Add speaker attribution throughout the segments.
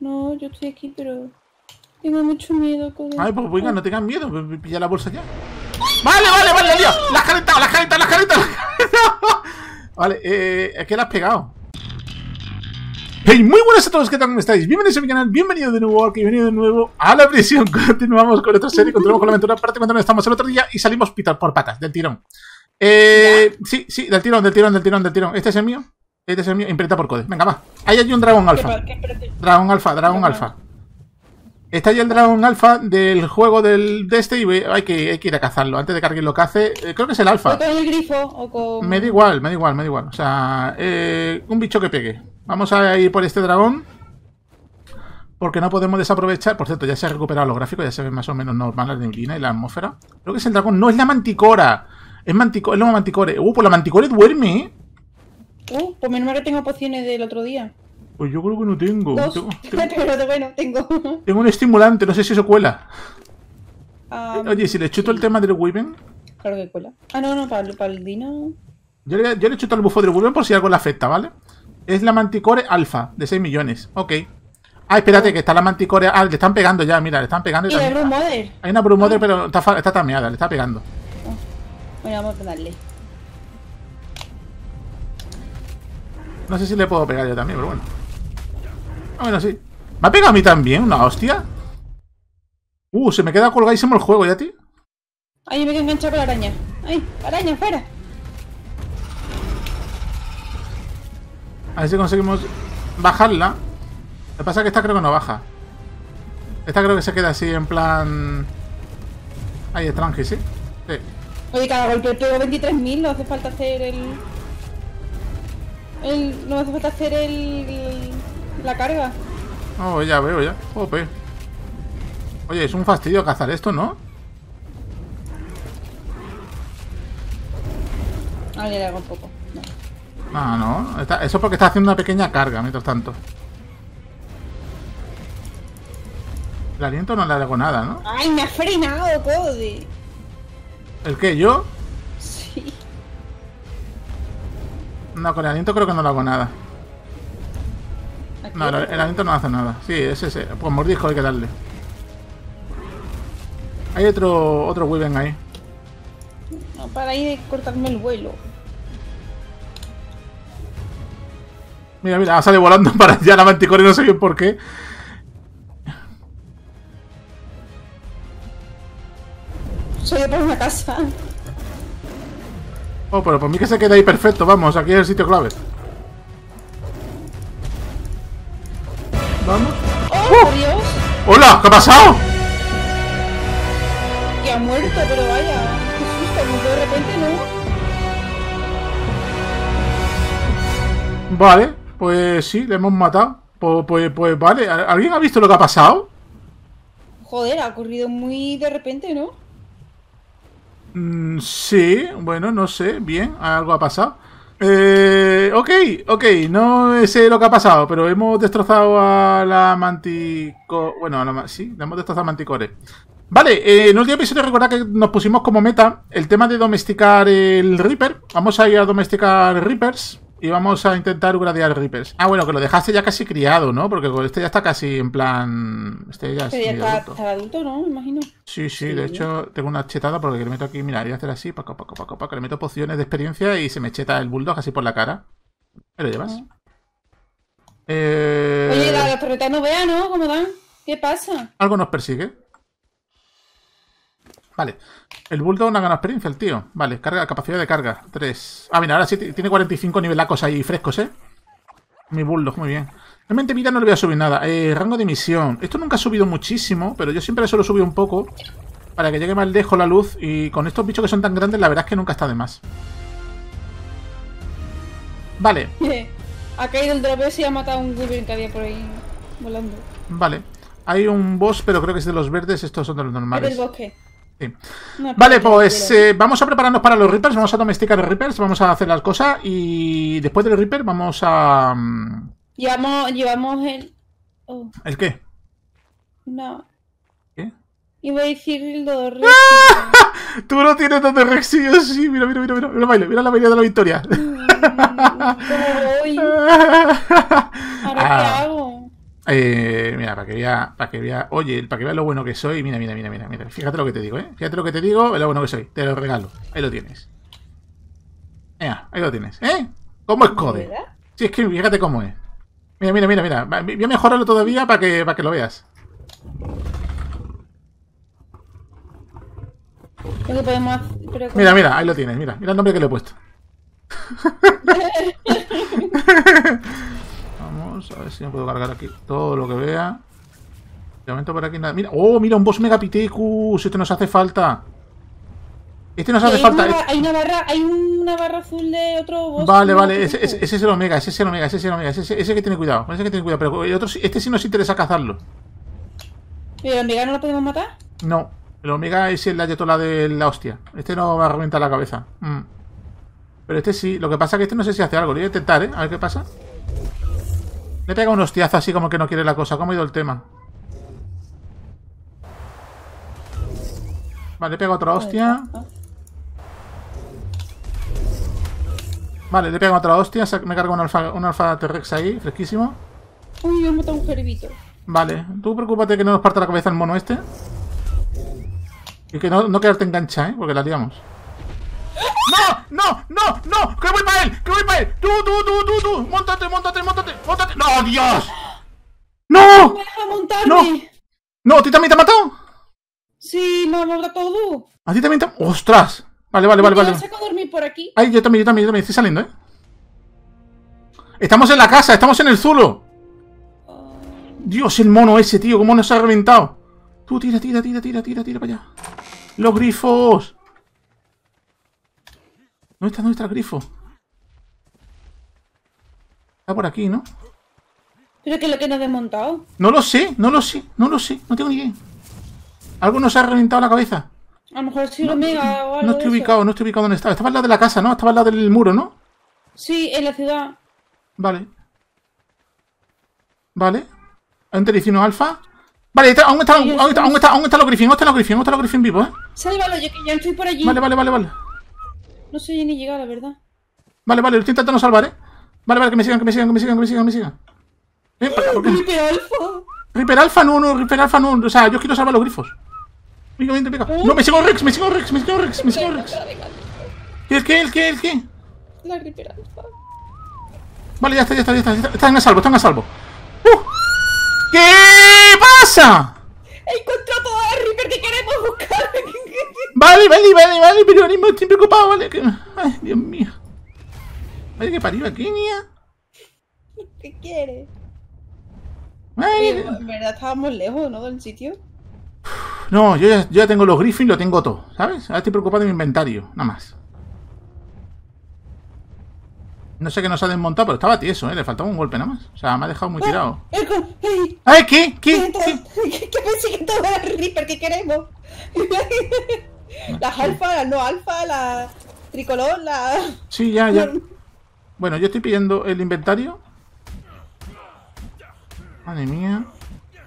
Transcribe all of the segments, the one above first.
Speaker 1: No, yo estoy aquí, pero tengo mucho miedo. Code.
Speaker 2: Ay, pues venga, no tengas miedo, pilla la bolsa ya. Vale, vale, vale, tío. La has calentado, la has calentado, la has calentado. Vale, eh, es que la has pegado. Hey, muy buenas a todos, ¿qué tal? ¿Cómo estáis? Bienvenidos a mi canal, bienvenido de nuevo aquí, bienvenido de nuevo a la prisión. Continuamos con otra serie, continuamos con la aventura, parte cuando estamos el otro día y salimos pitar por patas, del tirón. Eh, sí, sí, del tirón, del tirón, del tirón, del tirón. ¿Este es el mío? Este es el mío, imprenta por code. Venga, va. Ahí hay un dragón
Speaker 1: ¿Qué
Speaker 2: alfa. Dragón alfa, dragón alfa. Está ahí el dragón alfa del juego del, de este y hay que, hay que ir a cazarlo antes de que alguien lo cace. Eh, creo que es el
Speaker 1: ¿O
Speaker 2: alfa.
Speaker 1: con el grifo o con...?
Speaker 2: Me da igual, me da igual, me da igual. O sea, eh, un bicho que pegue. Vamos a ir por este dragón. Porque no podemos desaprovechar. Por cierto, ya se ha recuperado los gráficos, ya se ve más o menos normal la neblina y la atmósfera. Creo que es el dragón, no es la manticora. Es mantico, es la manticore. Uh, pues la manticore duerme, ¿eh?
Speaker 1: Uh, pues menos mal que tengo pociones del otro día.
Speaker 2: Pues yo creo que no tengo.
Speaker 1: Dos.
Speaker 2: Tengo, tengo-
Speaker 1: pero bueno, tengo.
Speaker 2: tengo un estimulante, no sé si eso cuela.
Speaker 1: Ah,
Speaker 2: Oye, si le chuto el tema del Wyvern.
Speaker 1: Claro que cuela. Ah, no, no, para, para el Dino...
Speaker 2: Yo le, yo le chuto el bufo del Wyvern por si algo le afecta, ¿vale? Es la manticore alfa de 6 millones. Ok. Ah, espérate, que está la manticore. Ah, le están pegando ya, mira, le están pegando. y
Speaker 1: la.
Speaker 2: Hay una Brumother, pero está, está tameada, le está pegando.
Speaker 1: Bueno, vamos a darle.
Speaker 2: No sé si le puedo pegar yo también, pero bueno. Ah, bueno, sí. ¿Me ha pegado a mí también una hostia? Uh, se me queda colgadísimo el juego, ¿ya, tío?
Speaker 1: Ay, me quedo enganchado con la araña. Ay, araña, fuera.
Speaker 2: A ver si conseguimos bajarla. Lo que pasa es que esta creo que no baja. Esta creo que se queda así en plan... Ahí tranqui, ¿sí? Sí.
Speaker 1: Oye, cada golpe pego 23.000, no hace falta hacer el... el... No hace falta hacer el... el- la carga.
Speaker 2: Oh, ya veo, ya. Jope. Oye, es un fastidio cazar esto, ¿no?
Speaker 1: Ah, le hago un poco. No.
Speaker 2: Ah, no. Está- eso porque está haciendo una pequeña carga, mientras tanto. El aliento no le hago nada, ¿no?
Speaker 1: Ay, me ha frenado, Cody.
Speaker 2: ¿El qué? ¿Yo? No, con el aliento creo que no le hago nada. No, el, aliento no hace nada. Sí, es ese. Pues mordisco hay que darle. Hay otro otro Wyvern ahí.
Speaker 1: No, para ahí de cortarme el vuelo.
Speaker 2: Mira, mira, sale volando para allá la manticore, no sé bien por qué.
Speaker 1: Soy de por una casa.
Speaker 2: Oh, pero por mí que se queda ahí perfecto, vamos, aquí es el sitio clave. Vamos.
Speaker 1: ¡Oh, por Dios!
Speaker 2: ¡Hola! ¿Qué ha pasado?
Speaker 1: Que ha muerto, pero vaya. Qué susto, como de repente, ¿no?
Speaker 2: Vale, pues sí, le hemos matado. Pues, pues, pues vale, ¿Al- ¿alguien ha visto lo que ha pasado?
Speaker 1: Joder, ha ocurrido muy de repente, ¿no?
Speaker 2: Mm, sí, bueno, no sé, bien, algo ha pasado. Eh, ok, ok, no sé lo que ha pasado, pero hemos destrozado a la mantico... Bueno, a la sí, le hemos destrozado a manticore. Vale, eh, en el último episodio recordad que nos pusimos como meta el tema de domesticar el Reaper. Vamos a ir a domesticar Reapers y vamos a intentar gradear Reapers. Ah, bueno, que lo dejaste ya casi criado, ¿no? Porque este ya está casi en plan... Este ya es
Speaker 1: está,
Speaker 2: adulto.
Speaker 1: está adulto, ¿no? Me imagino.
Speaker 2: Sí, sí, de hecho tengo una chetada porque le meto aquí, mira, voy a hacer así, paco, paco, paco, paco, le meto pociones de experiencia y se me cheta el bulldog así por la cara. ¿Me lo llevas? Eh,
Speaker 1: Oye, la, la torreta no vea, ¿no? ¿Cómo dan? ¿Qué pasa?
Speaker 2: Algo nos persigue. Vale. El bulldog no ha ganado experiencia, el tío. Vale, carga, capacidad de carga. 3. Ah, mira, ahora sí tiene 45 nivelacos ahí frescos, ¿eh? Mi bulldog, muy bien. Realmente vida no le voy a subir nada. Eh, rango de misión. Esto nunca ha subido muchísimo, pero yo siempre solo subí un poco. Para que llegue más lejos la luz. Y con estos bichos que son tan grandes, la verdad es que nunca está de más. Vale,
Speaker 1: ha caído el drop y ha matado a un Wyvern que había por ahí volando.
Speaker 2: vale. Hay un boss, pero creo que es de los verdes. Estos son de los
Speaker 1: Es del
Speaker 2: normales.
Speaker 1: bosque.
Speaker 2: Sí.
Speaker 1: No,
Speaker 2: Vale, pues eh, vamos a prepararnos para los Reapers, vamos a domesticar los Reapers, vamos a hacer las cosas y después del Reaper vamos a... mm,
Speaker 1: Llevamos, llevamos el... Oh,
Speaker 2: ¿El qué?
Speaker 1: no.
Speaker 2: ¿Qué?
Speaker 1: Iba a decir el dolor.
Speaker 2: Tú no tienes donde Rexillo, sí, mira, mira, mira, mira, mira, baile, mira la baile de la victoria.
Speaker 1: ¿Cómo voy? ¿Ahora qué
Speaker 2: Ah,
Speaker 1: hago?
Speaker 2: Eh, mira, para que vea, para que vea, oye, para que vea lo bueno que soy, mira, mira, mira, mira, mira, fíjate lo que te digo, ¿eh? Fíjate lo que te digo, lo bueno que soy, te lo regalo, ahí lo tienes. Mira, ahí lo tienes, ¿eh? ¿Cómo es code? Sí, es que fíjate cómo es. Mira, mira, mira, mira, voy a mejorarlo todavía para que, para que lo veas.
Speaker 1: Podemos hacer.
Speaker 2: Mira, mira, ahí lo tienes, mira, mira el nombre que le he puesto. Vamos, a ver si me puedo cargar aquí todo lo que vea. De momento por aquí nada. Mira, oh, mira, un boss Megapithecus. Este nos hace falta. Este nos hace
Speaker 1: hay,
Speaker 2: falta.
Speaker 1: una, hay una barra, hay una barra azul de otro boss.
Speaker 2: Vale, vale, ese, ese- ese es el Omega, ese es el Omega, ese es el Omega, ese, ese- ese que tiene cuidado, ese que tiene cuidado, pero el otro este sí nos interesa cazarlo.
Speaker 1: Pero en no lo podemos matar.
Speaker 2: No, el Omega es el ayatola de la hostia. Este no va a reventar la cabeza. Mm. Pero este sí, lo que pasa es que este no sé si hace algo, lo voy a intentar, ¿eh? A ver qué pasa. Le pega un hostiazo así como que no quiere la cosa, ¿cómo ha ido el tema? Vale, le pega otra hostia.
Speaker 1: Ah,
Speaker 2: Vale, le pega otra hostia, me cargo un alfa, un alfa T-Rex ahí, fresquísimo.
Speaker 1: Uy, me ha matado un jeribito.
Speaker 2: Vale, tú preocúpate que no nos parta la cabeza el mono este. Y que no, no quedarte engancha, ¿eh? Porque la liamos. ¡No! ¡No! ¡No! ¡No! ¡Que voy para él! ¡Que voy para él! ¡Tú, tú, tú, tú, tú! ¡Móntate, móntate, Dios! ¡No!
Speaker 1: ¡Me deja montarme!
Speaker 2: No. ¡No! ¿A ti también te ha matado?
Speaker 1: Sí, me ha matado todo.
Speaker 2: ¿A ti también te ha... ¡Ostras! Vale, vale, vale,
Speaker 1: Me
Speaker 2: vale.
Speaker 1: saco a dormir por aquí.
Speaker 2: Ay, yo también, yo también, yo también. Estoy saliendo, ¿eh? Estamos en la casa, estamos en el Zulo. Dios, el mono ese, tío, cómo nos ha reventado. Tú tira, tira, tira, tira, tira, tira para allá. Los grifos. ¿Dónde está? ¿Dónde está el grifo? Está por aquí, ¿no?
Speaker 1: ¿Pero qué es lo que nos ha desmontado?
Speaker 2: No lo sé, no lo sé, no lo sé, no tengo ni idea. Algo nos ha reventado la cabeza.
Speaker 1: A lo mejor ha sido Omega o algo
Speaker 2: No
Speaker 1: de
Speaker 2: estoy
Speaker 1: eso.
Speaker 2: ubicado, no estoy ubicado dónde estaba. Estaba al lado de la casa, ¿no? Estaba al lado del muro, ¿no?
Speaker 1: Sí, en la ciudad.
Speaker 2: Vale. Vale. Hay un telecino alfa. Vale, está- aún están, aún, está- aún, está- aún los grifins, aún están los grifins, aún están los grifins vivos, ¿eh?
Speaker 1: Sálvalo, yo que ya estoy por allí.
Speaker 2: Vale, vale, vale, vale.
Speaker 1: No sé ni llegar, la verdad.
Speaker 2: Vale, vale, lo estoy intentando salvar, ¿eh? Vale, vale, que me sigan, que me sigan, que me sigan, que me sigan, que me sigan. Ven para acá, ¿por qué?
Speaker 1: ¡Gripe alfa!
Speaker 2: Reaper Alpha, no, no, Reaper Alpha, no. O sea, yo quiero salvar los grifos. Venga, venga, venga. No, me sigo Rex, me sigo Rex, me sigo Rex, me sigo Rex. ¿Qué, el qué, el qué, el qué?
Speaker 1: La gripe alfa.
Speaker 2: Vale, ya está, ya está, ya está. Están a salvo, están a salvo. ¡Uh! ¿Qué pasa?
Speaker 1: He encontrado la Reaper que queremos buscar.
Speaker 2: Vale, vale, vale, vale, pero ahora mismo estoy preocupado, vale. Ay, Dios mío. Vale, que parió aquí, niña.
Speaker 1: ¿Qué quieres?
Speaker 2: Ay,
Speaker 1: En verdad estábamos lejos, ¿no? Del sitio.
Speaker 2: No, yo ya, yo ya tengo los Griffin, lo tengo todo, ¿sabes? Ahora estoy preocupado de mi inventario, nada más. No sé qué nos ha desmontado, pero estaba tieso, ¿eh? Le faltaba un golpe nada más. O sea, me ha dejado muy tirado.
Speaker 1: ¡Eh!
Speaker 2: ¡Ay, qué! ¿Qué? ¿Qué?
Speaker 1: ¿Qué, qué persigue toda la Reaper que queremos? las alfa, las no alfa, la tricolor, la.
Speaker 2: Sí, ya, ya. Bueno, yo estoy pidiendo el inventario. Madre mía.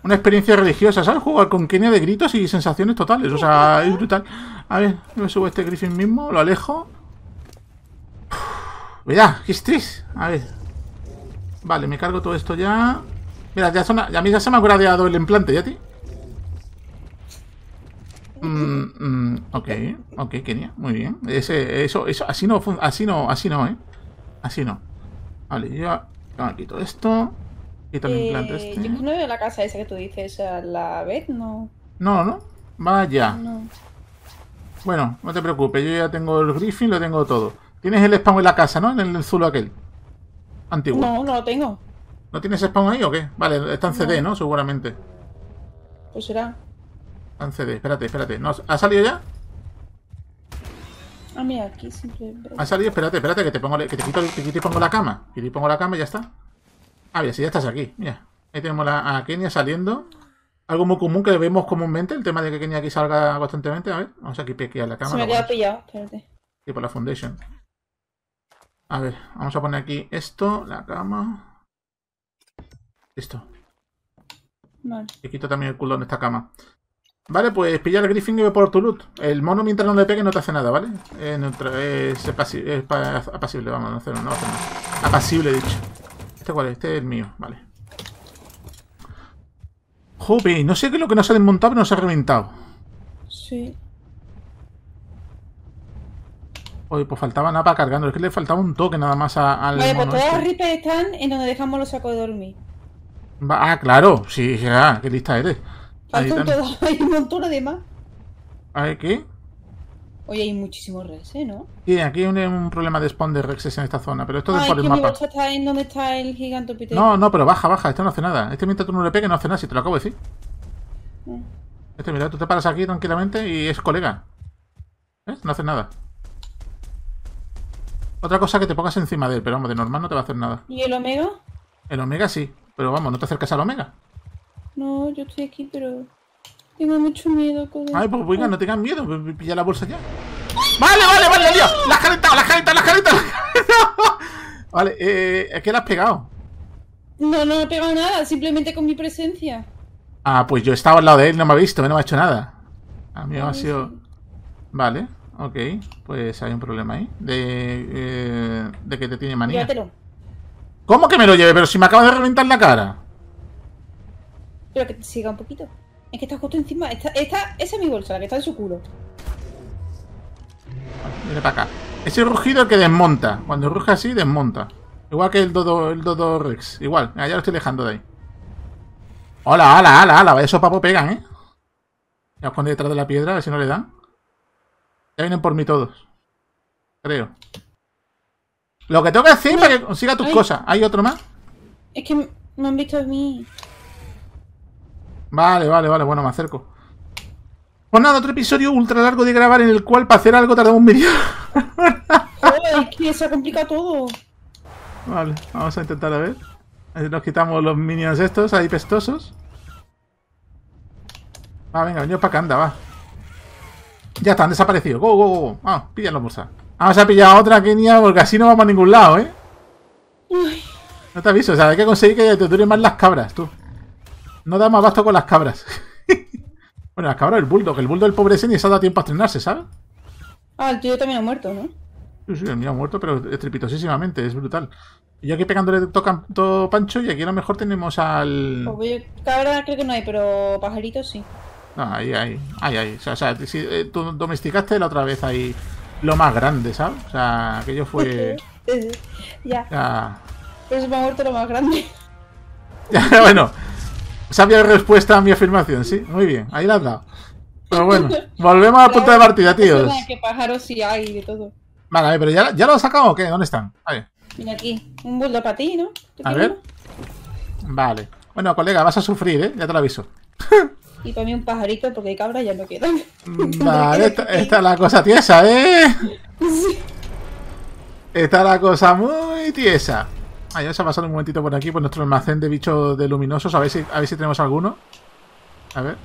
Speaker 2: Una experiencia religiosa, ¿sabes? Jugar con Kenia de gritos y sensaciones totales. O sea, es brutal. A ver, me subo este Griffin mismo, lo alejo. Mira, qué. A ver. Vale, me cargo todo esto ya. Mira, ya, son, a mí ya se me ha gradeado el implante, ¿ya ti? Mm, mm, ok, ok, Kenia, muy bien. Ese, eso, eso, así no, así no, así no, ¿eh? Así no. Vale, yo ya quito esto. Quito el implante
Speaker 1: Eh,
Speaker 2: este.
Speaker 1: yo no veo la casa esa que tú dices, la vez, no.
Speaker 2: No, no. Vaya.
Speaker 1: No.
Speaker 2: Bueno, no te preocupes, yo ya tengo el Griffin, lo tengo todo. Tienes el spawn en la casa, ¿no? En el Zulo aquel. Antiguo.
Speaker 1: No, no lo tengo.
Speaker 2: ¿No tienes spawn ahí o qué? Vale, está en CD, ¿no? Seguramente.
Speaker 1: Pues será.
Speaker 2: Está en CD, espérate, espérate. ¿No, ¿Ha salido ya?
Speaker 1: Ah, mira, aquí siempre.
Speaker 2: Ha salido, espérate, espérate, que te pongo, que te quito, te pongo la cama. Que te pongo la cama y ya está. Ah, mira, si ya estás aquí, mira. Ahí tenemos la- a Kenia saliendo. Algo muy común que vemos comúnmente, el tema de que Kenia aquí salga constantemente. A ver, vamos aquí a la
Speaker 1: Se
Speaker 2: cámara.
Speaker 1: me ha quedado pillado, espérate.
Speaker 2: Y por la foundation. A ver, vamos a poner aquí esto, la cama. Listo.
Speaker 1: Vale.
Speaker 2: Y quito también el culón de esta cama. Vale, pues pillar el Griffin y ve por tu loot. El mono mientras no le pegue no te hace nada, ¿vale? Es, neutro- es, es pa- apacible, vamos, no hace, no hacer nada. Apacible, dicho. ¿Este cuál es? Este es el mío, vale. Jope, no sé qué es lo que no se ha desmontado, pero no se ha reventado.
Speaker 1: Sí.
Speaker 2: Oye, pues faltaba nada para cargando. Es que le faltaba un toque nada más a- al.
Speaker 1: Vale, pues todas las
Speaker 2: este.
Speaker 1: ripes están en donde dejamos los sacos de dormir.
Speaker 2: Va- Ah, claro. Sí, ya. Qué lista eres.
Speaker 1: Faltan
Speaker 2: están.
Speaker 1: todas, hay un montón además.
Speaker 2: A ver, ¿qué?
Speaker 1: Oye, hay muchísimos res, ¿eh? ¿No?
Speaker 2: Sí, aquí hay un, un problema de spawn de rexes en esta zona, pero esto es
Speaker 1: Ah,
Speaker 2: por
Speaker 1: que
Speaker 2: el
Speaker 1: mi
Speaker 2: mapa.
Speaker 1: está en donde está el gigantopiteo.
Speaker 2: No, no, pero baja, baja. Este no hace nada. Este mientras tú no le pegues no hace nada, si te lo acabo de decir.
Speaker 1: Mm.
Speaker 2: Este, mira, tú te paras aquí tranquilamente y es colega. ¿Ves? No hace nada. Otra cosa que te pongas encima de él, pero vamos, de normal no te va a hacer nada.
Speaker 1: ¿Y el omega?
Speaker 2: El omega sí, pero vamos, no te acercas al omega.
Speaker 1: No, yo estoy aquí, pero... Tengo mucho miedo, con
Speaker 2: Ay, pues venga, no tengas miedo, p- p- pilla la bolsa ya. Vale, vale, vale, lío. La has calentado, la has calentado, la has calentado. la has calentado. Vale, eh, es que la has pegado.
Speaker 1: No, no he pegado nada, simplemente con mi presencia.
Speaker 2: Ah, pues yo estaba al lado de él, no me ha visto, no me ha hecho nada. A mí me ha sido... Vale, ok. Pues hay un problema ahí. De, eh, de que te tiene manía.
Speaker 1: Llévatelo.
Speaker 2: ¿Cómo que me lo lleve? Pero si me acaba de reventar la cara.
Speaker 1: Pero que te siga un poquito. Es que está justo encima. Esta, esta, esa es mi bolsa, la que está en su culo.
Speaker 2: Viene para acá. Ese rugido que desmonta. Cuando ruge así, desmonta. Igual que el Dodo, el Dodo Rex. Igual. Ya lo estoy dejando de ahí. Hola, hola, hola, hola. Esos papos pegan, ¿eh? Os pone detrás de la piedra, a ver si no le dan. Ya vienen por mí todos. Creo. Lo que tengo que hacer para que consiga tus
Speaker 1: Ay.
Speaker 2: cosas. ¿Hay otro más?
Speaker 1: Es que me han visto a mí.
Speaker 2: Vale, vale, vale. Bueno, me acerco. Pues nada, otro episodio ultra largo de grabar en el cual para hacer algo tardamos un medio.
Speaker 1: Joder, es que se ha complicado todo.
Speaker 2: Vale, vamos a intentar a ver. Si nos quitamos los minions estos ahí pestosos. Va, venga, venid para acá, anda, va. Ya está, han desaparecido. Go, go, go. Vamos, pillan la bolsa. Vamos a pillar otra Kenia porque así no vamos a ningún lado, ¿eh?
Speaker 1: Ay,
Speaker 2: No te aviso, o sea, hay que conseguir que te duren más las cabras, tú. No da más basto con las cabras. bueno, las cabras del bulldog. El bulldog del pobre ese ni se ha dado tiempo a estrenarse, ¿sabes?
Speaker 1: Ah, el tuyo también ha muerto, ¿no?
Speaker 2: Sí, sí, el mío ha muerto, pero estrepitosísimamente, es brutal. Y yo aquí pegándole tocan todo pancho y aquí a lo mejor tenemos al...
Speaker 1: Pues cabra creo que no hay, pero pajaritos sí.
Speaker 2: No, ahí, ahí, ahí, ahí. O sea, o sea, si, eh, tú domesticaste la otra vez ahí lo más grande, ¿sabes? O sea, aquello fue...
Speaker 1: ya,
Speaker 2: Ya,
Speaker 1: pero se me ha muerto lo más grande.
Speaker 2: ya, bueno. Sabia respuesta a mi afirmación, sí. Muy bien, ahí la has dado. Pero bueno, volvemos al punto de partida, tíos.
Speaker 1: Que pájaros sí hay de todo.
Speaker 2: Vale, a ver, pero ya, ya lo has sacado o qué? ¿Dónde están? A ver.
Speaker 1: Mira aquí, un bulldog para ti, ¿no? ¿Te
Speaker 2: A ver. Vale. Bueno, colega, vas a sufrir, ¿eh? Ya te lo aviso.
Speaker 1: Y para mí un pajarito, porque cabra ya no quedan.
Speaker 2: Vale, esta, esta es la cosa tiesa, ¿eh? Esta es la cosa muy tiesa. Ah, ya se ha pasado un momentito por aquí por nuestro almacén de bichos de luminosos. A ver si, a ver si tenemos alguno. A ver.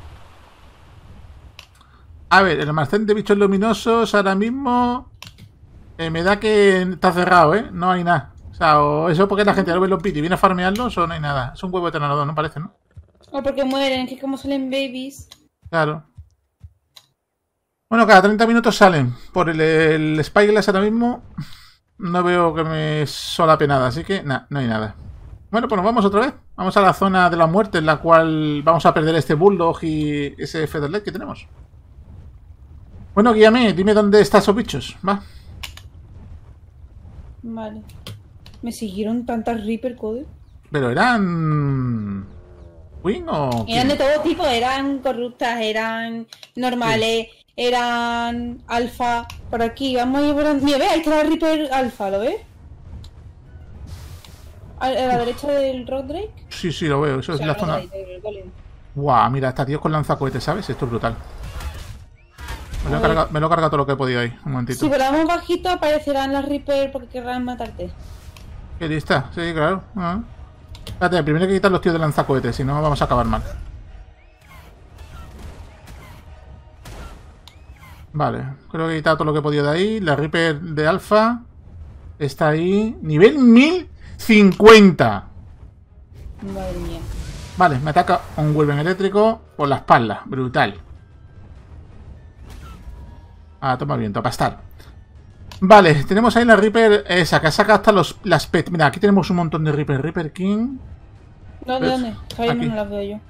Speaker 2: A ver, el almacén de bichos luminosos ahora mismo... eh, me da que está cerrado, ¿eh? No hay nada. O sea, o eso porque la gente no ve los bits y viene a farmearlos o no hay nada. Es un huevo de tenedor, no parece, ¿no?
Speaker 1: O porque mueren, es que como salen babies.
Speaker 2: Claro. Bueno, cada 30 minutos salen. Por el, el Spyglass ahora mismo no veo que me solape nada, así que nada, no hay nada. Bueno, pues nos vamos otra vez. Vamos a la zona de la muerte en la cual vamos a perder este Bulldog y ese Featherlet que tenemos. Bueno, guíame, dime dónde están esos bichos. Va.
Speaker 1: Vale. Me siguieron tantas Reaper Code.
Speaker 2: Pero eran... ¿Wing o...?
Speaker 1: Eran de todo tipo, eran corruptas, eran normales, eran alfa. Por aquí, vamos a ir por... Mira, ve, ahí está la Reaper alfa, ¿lo ves? A, la derecha del Rock Drake.
Speaker 2: Sí, sí, lo veo. Eso
Speaker 1: O
Speaker 2: es la zona... Guau, mira, está tío con lanzacohetes, ¿sabes? Esto es brutal. Me lo, he cargado, me lo he cargado todo lo que he podido ahí. Un momentito.
Speaker 1: Si volamos bajito aparecerán las Reaper porque querrán matarte.
Speaker 2: ¿Qué lista? Sí, claro. Ah. Espérate, primero hay que quitar los tíos de lanzacohetes, si no vamos a acabar mal. Vale, creo que he quitado todo lo que he podido de ahí. La Reaper de alfa está ahí. Nivel 1050.
Speaker 1: Madre mía.
Speaker 2: Vale, me ataca un Wolven eléctrico por la espalda. Brutal. Ah, toma viento, a pastar. Vale, tenemos ahí la Reaper esa, que saca hasta los, las pet. Mira, aquí tenemos un montón de Reaper. Reaper King.
Speaker 1: ¿Dónde,
Speaker 2: ¿Ves?
Speaker 1: dónde?
Speaker 2: Aquí.
Speaker 1: no las veo yo.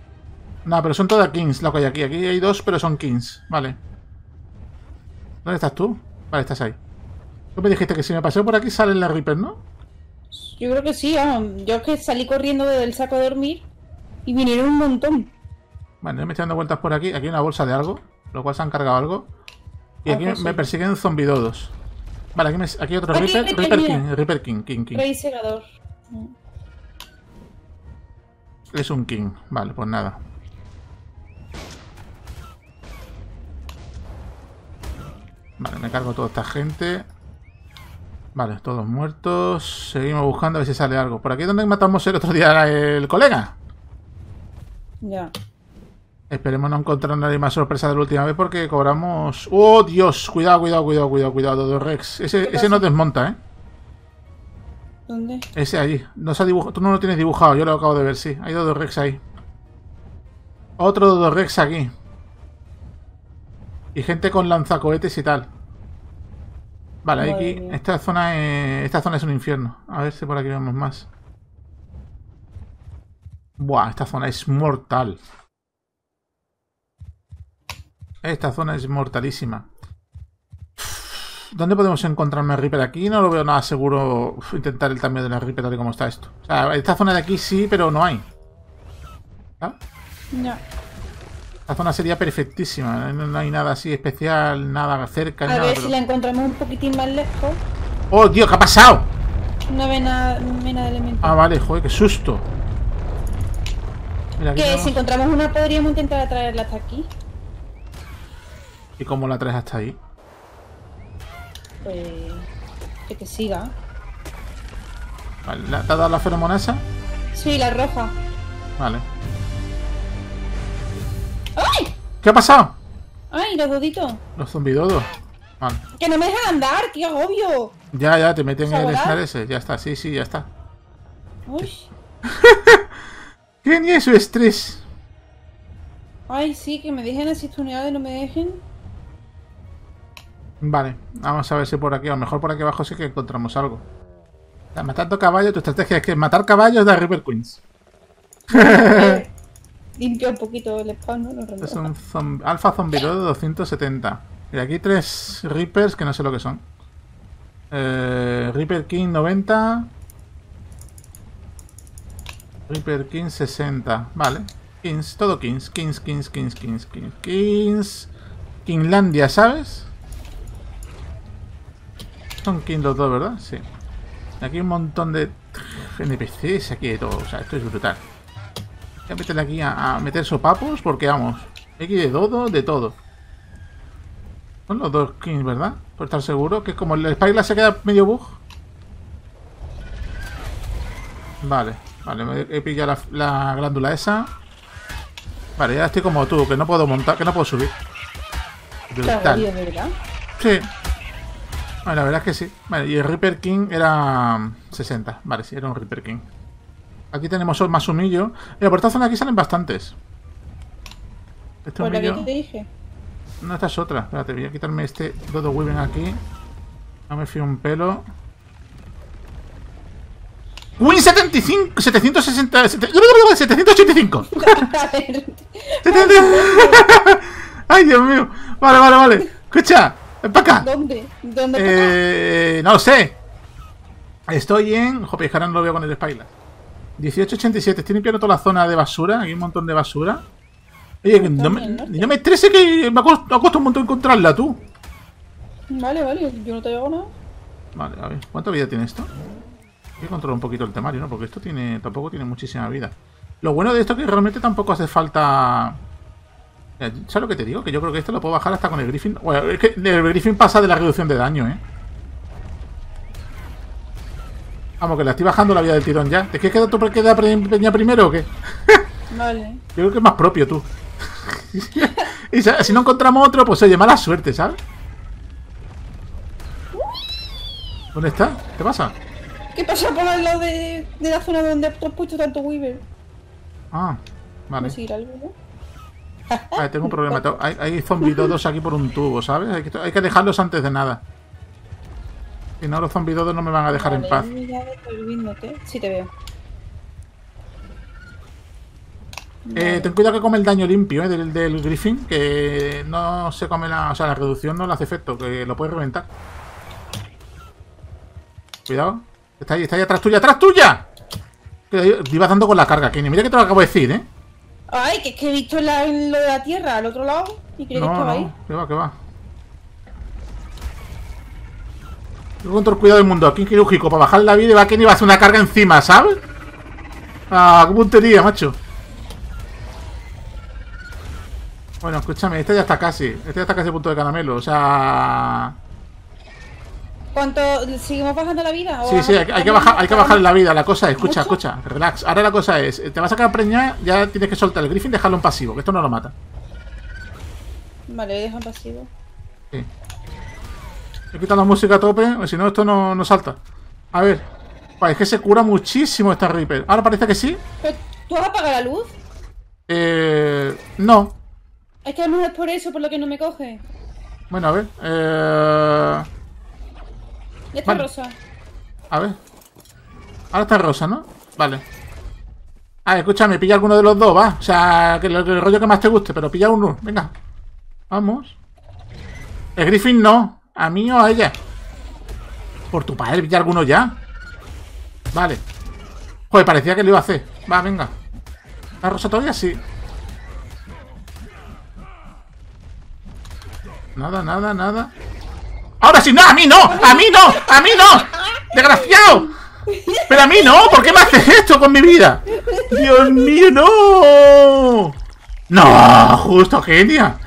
Speaker 2: No, pero son todas kings lo que hay aquí. Aquí hay dos, pero son kings. Vale. ¿Dónde estás tú? Vale, estás ahí. Tú me dijiste que si me paseo por aquí salen las Reaper, ¿no?
Speaker 1: Yo creo que sí, vamos. Yo es que salí corriendo desde el saco de dormir y vinieron un montón.
Speaker 2: Vale, yo me estoy dando vueltas por aquí. Aquí hay una bolsa de algo, lo cual se han cargado algo. Y aquí
Speaker 1: Algo,
Speaker 2: me
Speaker 1: sí.
Speaker 2: persiguen zombidodos. Vale, aquí, me- aquí otro
Speaker 1: Aquí,
Speaker 2: Reaper.
Speaker 1: Reaper.
Speaker 2: King, Reaper King, King, King.
Speaker 1: Rey segador.
Speaker 2: Es un King. Vale, pues nada. Vale, me cargo toda esta gente. Vale, todos muertos. Seguimos buscando a ver si sale algo. Por aquí es donde matamos el otro día el colega.
Speaker 1: Ya.
Speaker 2: Esperemos no encontrar nadie más sorpresa de la última vez porque cobramos... ¡Oh, Dios! Cuidado, cuidado, cuidado, cuidado, cuidado, Rex. Ese,
Speaker 1: ¿Qué
Speaker 2: ese no desmonta, ¿eh?
Speaker 1: ¿Dónde?
Speaker 2: Ese allí. No se ha dibujado. Tú no lo tienes dibujado, yo lo acabo de ver, sí. Hay Dodo Rex ahí. Otro Dodo Rex aquí. Y gente con lanzacohetes y tal. Vale,
Speaker 1: Madre
Speaker 2: aquí.
Speaker 1: mía.
Speaker 2: Esta zona, es, esta zona es un infierno. A ver si por aquí vemos más. Buah, esta zona es mortal. Esta zona es mortalísima. ¿Dónde podemos encontrarme Reaper aquí? No lo veo nada seguro uf, intentar el cambio de la Reaper tal y como está esto. O sea, esta zona de aquí sí, pero no hay. ¿Ah?
Speaker 1: Ya.
Speaker 2: La zona sería perfectísima. No, no hay nada así especial, nada cerca.
Speaker 1: A
Speaker 2: nada,
Speaker 1: ver
Speaker 2: pero-
Speaker 1: si la encontramos un poquitín más lejos.
Speaker 2: ¡Oh, Dios! ¿Qué ha pasado?
Speaker 1: Una vena, mena de elementos.
Speaker 2: Ah, vale, joder, qué susto. Mira,
Speaker 1: que
Speaker 2: tenemos-
Speaker 1: si encontramos una podríamos intentar atraerla hasta aquí.
Speaker 2: ¿Y cómo la traes hasta ahí?
Speaker 1: Pues que te siga.
Speaker 2: Vale, ¿la- ¿Te ha dado la feromona esa?
Speaker 1: Sí, la roja.
Speaker 2: Vale.
Speaker 1: ¡Ay!
Speaker 2: ¿Qué ha pasado?
Speaker 1: ¡Ay, los doditos!
Speaker 2: Los zombidodos. Vale.
Speaker 1: ¡Que no me dejan andar, tío! ¡Obvio!
Speaker 2: Ya, ya, te meten en el ese. Ya está, sí, sí, ya está.
Speaker 1: Uy.
Speaker 2: ¿Qué ni eso estrés?
Speaker 1: Ay, sí, que me dejen así tuneado y no me dejen.
Speaker 2: Vale, vamos a ver si por aquí, a lo mejor por aquí abajo sí que encontramos algo. Matando caballos, tu estrategia es que matar caballos da River Queens.
Speaker 1: Limpia un poquito el spawn, ¿no?
Speaker 2: Es un zom- Alpha Zombirodo de 270. Y aquí tres Reapers que no sé lo que son. Eh, Reaper King 90. Reaper King 60. Vale. Kings, todo Kings. Kings, Kings, Kings, Kings, Kings. Kings. Kinglandia, ¿sabes? Son King los dos, ¿verdad? Sí. Aquí hay un montón de NPCs, aquí de todo. O sea, esto es brutal. Voy a meterle aquí a, a meter sopapos porque vamos. Hay aquí de todo, de todo. Son los dos kings, ¿verdad? Por estar seguro. Que como el Spyla se queda medio bug. Vale, vale, me he pillado la, la glándula esa. Vale, ya estoy como tú, que no puedo montar, que no puedo subir. Brutal.
Speaker 1: verdad.
Speaker 2: Sí. Vale, la verdad es que sí. Vale, y el Reaper King era mm, 60. Vale, sí, era un Reaper King. Aquí tenemos más humillo. Mira, por esta zona aquí salen bastantes. Este
Speaker 1: Por la que
Speaker 2: humillo...
Speaker 1: te dije.
Speaker 2: No, esta es otra. Espérate, voy a quitarme este Dodo Weaving aquí. No me fío un pelo. ¡Win 75! 760... 785.
Speaker 1: A ver.
Speaker 2: 70. ¡Ay, Dios mío! Vale, vale, vale. Escucha, ven para acá.
Speaker 1: ¿Dónde? ¿Dónde?
Speaker 2: Eh, no lo sé. Estoy en. Joder, ahora no lo veo con el Spyla. 1887. Estoy limpiando toda la zona de basura. Hay un montón de basura. Oye, no me, no me estrese que me ha costado un montón encontrarla tú.
Speaker 1: Vale, vale, yo no te hago nada.
Speaker 2: Vale, a ver. ¿Cuánta vida tiene esto? Hay que controlar un poquito el temario, ¿no? Porque esto tiene tampoco tiene muchísima vida. Lo bueno de esto es que realmente tampoco hace falta... ¿Sabes lo que te digo? Que yo creo que esto lo puedo bajar hasta con el Griffin. Bueno, es que el Griffin pasa de la reducción de daño, ¿eh? Vamos, que la estoy bajando la vida del tirón ya. ¿Te quieres quedar tú por quedar peña primero o qué?
Speaker 1: Vale.
Speaker 2: Yo creo que es más propio tú. y si no encontramos otro, pues oye, mala suerte, ¿sabes? ¿Dónde está? ¿Qué pasa?
Speaker 1: ¿Qué pasa por al lado de, de la zona donde has puesto tanto Weaver?
Speaker 2: Ah, vale.
Speaker 1: ¿Vamos a seguir algo, no?
Speaker 2: Vale, tengo un problema. Hay, hay zombidodos aquí por un tubo, ¿sabes? Hay que, hay que dejarlos antes de nada. Si no, los zombidodos no me van a dejar en paz.
Speaker 1: viéndote. Sí te veo.
Speaker 2: Eh, ten cuidado que come el daño limpio eh, del, del Griffin, que no se come la. O sea, la reducción no le hace efecto, que lo puede reventar. Cuidado. Está ahí, está ahí atrás tuya, atrás tuya. Que iba dando con la carga, Kenny. Mira que te lo acabo de decir, ¿eh?
Speaker 1: Ay, que es que he visto la- lo de la tierra al otro lado y creo que
Speaker 2: No,
Speaker 1: estaba ahí.
Speaker 2: que va, que va. Con todo el cuidado del mundo. Aquí quirúrgico para bajar la vida y va Kenny va a hacer una carga encima, ¿sabes? Ah, qué puntería, macho. Bueno, escúchame, este ya está casi. Este ya está casi a punto de caramelo. O sea.
Speaker 1: ¿Cuánto? ¿Seguimos bajando la vida? ¿O
Speaker 2: Sí, sí, hay, que- hay que bajar, hay que bajar la vida. La cosa es, escucha,
Speaker 1: ¿Mucho?
Speaker 2: escucha, relax. Ahora la cosa es, te vas a quedar preñada, ya tienes que soltar el Griffin y dejarlo en pasivo, que esto no lo mata.
Speaker 1: Vale, dejan pasivo.
Speaker 2: Sí. He quitado la música a tope, o si no, esto no, no salta. A ver. Vale, es que se cura muchísimo esta Reaper. Ahora parece que sí.
Speaker 1: Pero, ¿Tú has apagado la luz?
Speaker 2: Eh. No.
Speaker 1: Es que a lo mejor es por eso, por lo que no me coge.
Speaker 2: Bueno, a ver. Eh.
Speaker 1: Ya está
Speaker 2: Vale.
Speaker 1: rosa.
Speaker 2: A ver. Ahora está rosa, ¿no? Vale. A ver, escúchame, pilla alguno de los dos, va. O sea, que el, el rollo que más te guste, pero pilla uno. Venga. Vamos. El Griffin no. A mí o a ella. Por tu padre, pilla alguno ya. Vale. Joder, parecía que lo iba a hacer. Va, venga. ¿La rosa? Sí. Nada, nada, nada. Ahora sí, no, a mí no, a mí no, a mí no. Desgraciado. Pero a mí no, ¿por qué me haces esto con mi vida? Dios mío, no. No, justo, genia.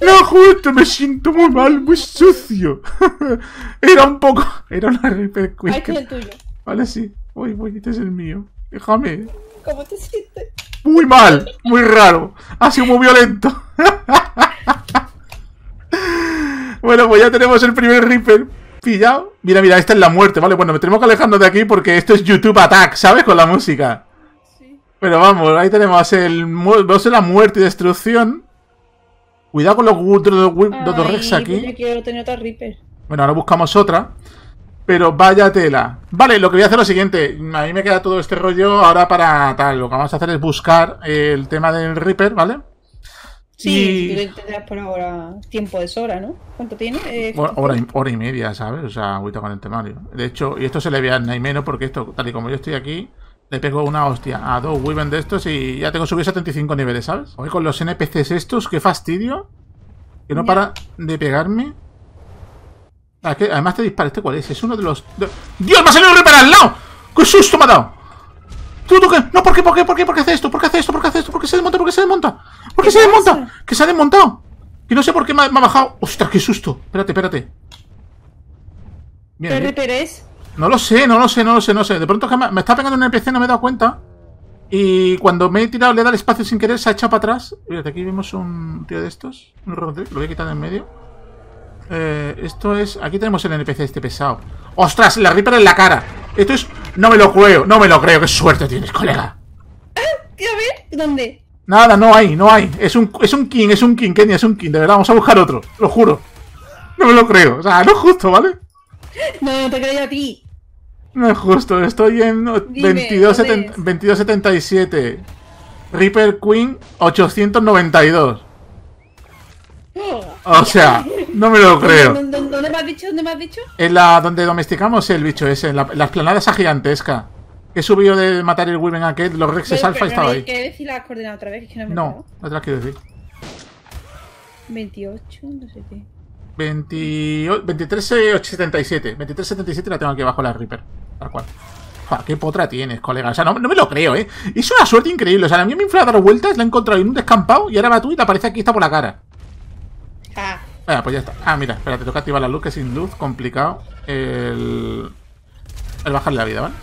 Speaker 2: No, justo, me siento muy mal, muy sucio. Era un poco... Era una Reaper
Speaker 1: Ahí está
Speaker 2: Quick.
Speaker 1: el tuyo.
Speaker 2: Vale, sí. Uy, uy, este es el mío. Déjame.
Speaker 1: ¿Cómo te sientes?
Speaker 2: Muy mal, muy raro. Ha sido muy violento. bueno, pues ya tenemos el primer Reaper pillado. Mira, mira, esta es la muerte, ¿vale? Bueno, me tenemos que alejarnos de aquí porque esto es YouTube Attack, ¿sabes? Con la música.
Speaker 1: Sí.
Speaker 2: Pero vamos, ahí tenemos el boss de la muerte y destrucción. Cuidado con los Dodorex aquí.
Speaker 1: Yo quiero tener otra Reaper.
Speaker 2: Bueno, ahora buscamos otra. Pero vaya tela. Vale, lo que voy a hacer es lo siguiente. A mí me queda todo este rollo ahora para tal. Lo que vamos a hacer es buscar el tema del Reaper, ¿vale?
Speaker 1: Sí,
Speaker 2: Y-
Speaker 1: tú tendrás por ahora tiempo de sobra, ¿no? ¿Cuánto tiene? Eh,
Speaker 2: Hora, hora y, hora y media, ¿sabes? O sea, agüita con el temario. De hecho, y esto se le ve a Naimeno porque esto, tal y como yo estoy aquí, le pego una hostia a dos Wyvern de estos y ya tengo subido 75 niveles, ¿sabes? Hoy con los NPCs estos, qué fastidio. Que no para de pegarme. Ah, que además te dispara. ¿Este cuál es? Es uno de los... de- ¡Dios, me ha salido Reaper al lado! ¡Qué susto me ha dado! ¿Tú, tú qué? No, ¿por qué? ¿Por qué? ¿Por qué? ¿Por qué hace esto? ¿Por qué hace esto? ¿Por qué hace esto? ¿Por qué se desmonta? ¿Por qué se desmonta? ¿Por qué
Speaker 1: ¿Qué
Speaker 2: se desmonta? ¡Que se ha desmontado! Y no sé por qué me ha, me ha bajado. ¡Ostras, qué susto! Espérate, espérate.
Speaker 1: ¿Qué
Speaker 2: bien.
Speaker 1: Reaper es?
Speaker 2: No lo sé, no lo sé, no lo sé, no sé. De pronto que me, me está pegando un NPC, no me he dado cuenta. Y cuando me he tirado, le he dado el espacio sin querer, se ha echado para atrás. Fíjate, aquí vemos un tío de estos. Un lo voy a quitar de en medio. Eh, esto es... Aquí tenemos el NPC este pesado. ¡Ostras! La Reaper en la cara. Esto es... No me lo creo, no me lo creo. ¡Qué suerte tienes, colega!
Speaker 1: ¿Qué, a ver? ¿Dónde?
Speaker 2: Nada, no hay, no hay. Es un, es un king, es un king, Kenia, es un king. De verdad, vamos a buscar otro. Lo juro. No me lo creo. O sea, no es justo, ¿vale?
Speaker 1: No, no te creo a ti.
Speaker 2: No es justo, estoy en o-
Speaker 1: Dime,
Speaker 2: 22
Speaker 1: ¿dónde
Speaker 2: seten-
Speaker 1: es?
Speaker 2: 2277. Reaper Queen 892. O sea, no me lo creo.
Speaker 1: ¿Dónde, me has dicho? ¿Dónde me has dicho?
Speaker 2: En la donde domesticamos el bicho ese, en la, la esplanada esa gigantesca. He subido de matar el Wyvern aquel, los Rexes Alpha estaba ahí.
Speaker 1: que decir las coordenadas otra vez, que no me
Speaker 2: No, te las quiero decir.
Speaker 1: 28, no sé qué.
Speaker 2: 20 2377. 2377 la tengo aquí abajo la Reaper. Tal cual. Joder, qué potra tienes, colega. O sea, no, no me lo creo, ¿eh? Es una suerte increíble. O sea, a mí me infla a dar vueltas, la he encontrado en un descampado y ahora va tú y te aparece aquí está por la cara.
Speaker 1: Ah,
Speaker 2: pues ya está. Ah, mira, espera, te toca activar la luz, que sin luz, complicado. El. El bajarle la vida, ¿vale?